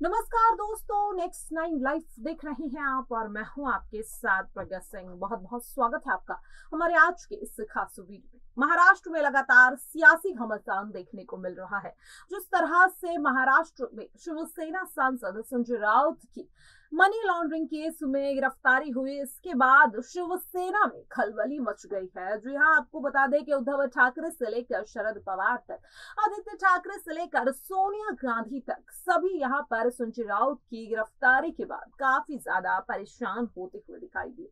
No more. दोस्तों next nine life देख रहे हैं आप और मैं हूँ आपके साथ प्रज्ञा सिंह। बहुत बहुत स्वागत है आपका हमारे आज के इस खास वीडियो में। महाराष्ट्र में लगातार सियासी घमासान देखने को मिल रहा है, जिस तरह से महाराष्ट्र में शिवसेना सांसद संजय राउत की मनी लॉन्ड्रिंग केस में गिरफ्तारी हुई, इसके बाद शिवसेना में खलबली मच गई है। जो यहाँ आपको बता दें कि उद्धव ठाकरे से लेकर शरद पवार तक, आदित्य ठाकरे से लेकर सोनिया गांधी तक, सभी यहाँ पर संजय राउत की गिरफ्तारी के बाद काफ़ी ज़्यादा परेशान होते हुए दिखाई दिए।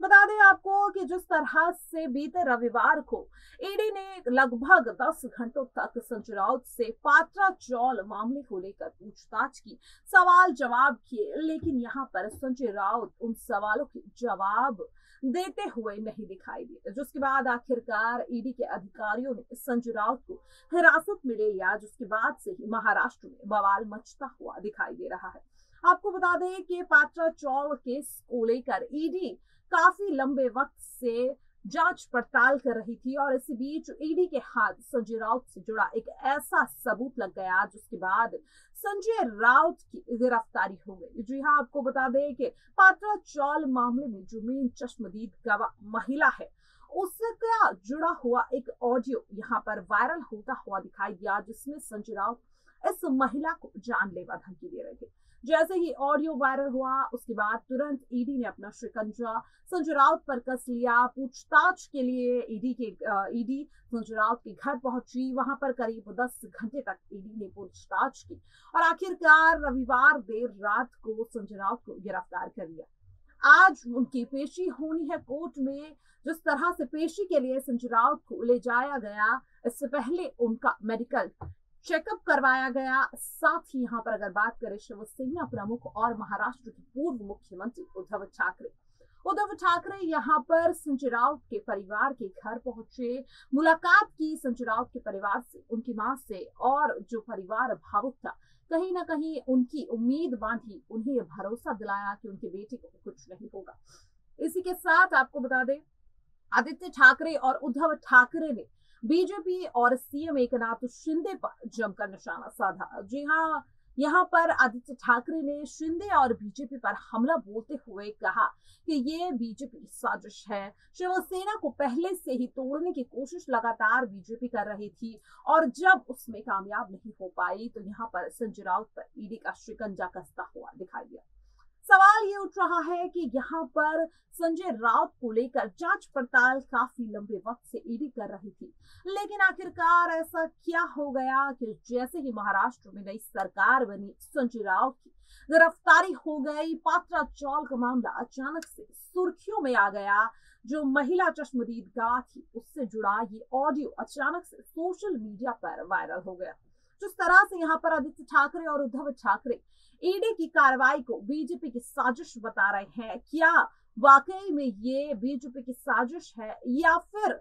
बता दें आपको कि जिस तरह से बीते रविवार को ईडी ने लगभग 10 घंटों तक संजय राउत से पात्रा चौल मामले को लेकर पूछताछ की, सवाल जवाब किए, लेकिन यहाँ पर संजय राउत उन सवालों के जवाब देते हुए नहीं दिखाई दिए। जिसके बाद आखिरकार ईडी के अधिकारियों ने संजय राउत को हिरासत में ले लिया, जिसके बाद से ही महाराष्ट्र में बवाल मचता हुआ दिखाई दे रहा है। आपको बता दें कि पात्रा चौल केस को लेकर ईडी काफ़ी लंबे वक्त से जाँच पड़ताल कर रही थी और इसी बीच ईडी के हाथ संजय राउत से जुड़ा एक ऐसा सबूत लग गया जिसके बाद संजय राउत की गिरफ्तारी हो गई। जी हाँ आपको बता दें कि पात्रा चौल मामले में जो मेन चश्मदीद गवाह महिला है, उसका जुड़ा हुआ एक ऑडियो यहाँ पर वायरल होता हुआ दिखाई दिया जिसमें संजय राउत इस महिला को जानलेवा धमकी दे रहे थे। जैसे ही ऑडियो वायरल हुआ, उसके बाद तुरंत ईडी ने अपना शिकंजा संजय राउत पर कस लिया। पूछताछ के लिए ईडी के ईडी संजय राउत के घर पहुँची। वहाँ पर करीब 10 घंटे तक ईडी ने पूछताछ की और आखिरकार रविवार देर रात को संजय राउत को गिरफ़्तार कर लिया। आज उनकी पेशी होनी है कोर्ट में। जिस तरह से पेशी के लिए संजय राउत को ले जाया गया, इससे पहले उनका मेडिकल चेकअप करवाया गया। साथ ही यहाँ पर अगर बात करें शिवसेना प्रमुख और महाराष्ट्र के पूर्व मुख्यमंत्री उद्धव ठाकरे। उद्धव ठाकरे यहाँ पर संजय राउत के परिवार के घर पहुँचे। मुलाकात की संजय राउत के परिवार से, उनकी माँ से और जो परिवार भावुक था, कहीं ना कहीं उनकी उम्मीद बांधी, उन्हें भरोसा दिलाया कि उनके बेटे को कुछ नहीं होगा। इसी के साथ आपको बता दें, आदित्य ठाकरे और उद्धव ठाकरे ने बीजेपी और सीएम एकनाथ शिंदे पर जमकर निशाना साधा। जी हाँ यहाँ पर आदित्य ठाकरे ने शिंदे और बीजेपी पर हमला बोलते हुए कहा कि ये बीजेपी साजिश है। शिवसेना को पहले से ही तोड़ने की कोशिश लगातार बीजेपी कर रही थी और जब उसमें कामयाब नहीं हो पाई तो यहाँ पर संजय राउत पर ईडी का शिकंजा कसता हुआ दिखाई दिया। सवाल ये उठ रहा है कि यहाँ पर संजय राउत को लेकर जाँच पड़ताल काफ़ी लंबे वक्त से ईडी कर रही थी। लेकिन आखिरकार ऐसा क्या हो गया कि जैसे ही महाराष्ट्र में नई सरकार बनी संजय राउत की, गिरफ्तारी हो गई, पात्रा चौल का मामला अचानक से सुर्खियों में आ गया, जो महिला चश्मदीद गवाह थी, उससे जुड़ा ये ऑडियो अचानक से सोशल मीडिया पर वायरल हो गया। जिस तरह से यहाँ पर आदित्य ठाकरे और उद्धव ठाकरे ईडी की कार्रवाई को बीजेपी की साजिश बता रहे हैं, क्या वाकई में ये बीजेपी की साजिश है या फिर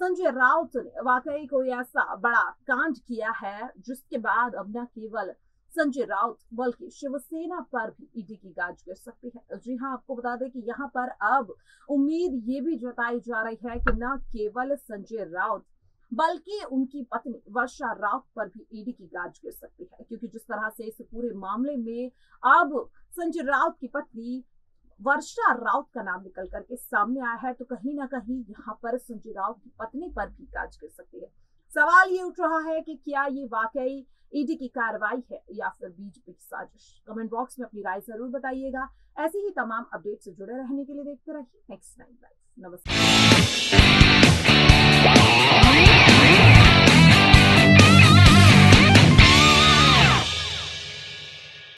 संजय राउत ने वाकई कोई ऐसा बड़ा कांड किया है जिसके बाद अब न केवल संजय राउत बल्कि शिवसेना पर भी ईडी की गाज गिर सकती है? जी हाँ आपको बता दें कि यहाँ पर अब उम्मीद ये भी जताई जा रही है कि न केवल संजय राउत बल्कि उनकी पत्नी वर्षा राउत पर भी ईडी की गाज गिर सकती है, क्योंकि जिस तरह से इस पूरे मामले में अब संजय राउत की पत्नी वर्षा राउत का नाम निकल करके सामने आया है तो कहीं ना कहीं यहाँ पर संजय राउत की पत्नी पर भी गाज गिर सकती है। सवाल ये उठ रहा है कि क्या ये वाकई ईडी की कार्रवाई है या फिर बीजेपी की साजिश? कमेंट बॉक्स में अपनी राय ज़रूर बताइएगा। ऐसे ही तमाम अपडेट से जुड़े रहने के लिए देखते रहिए नेक्स्ट नाइन लाइव नमस्कार।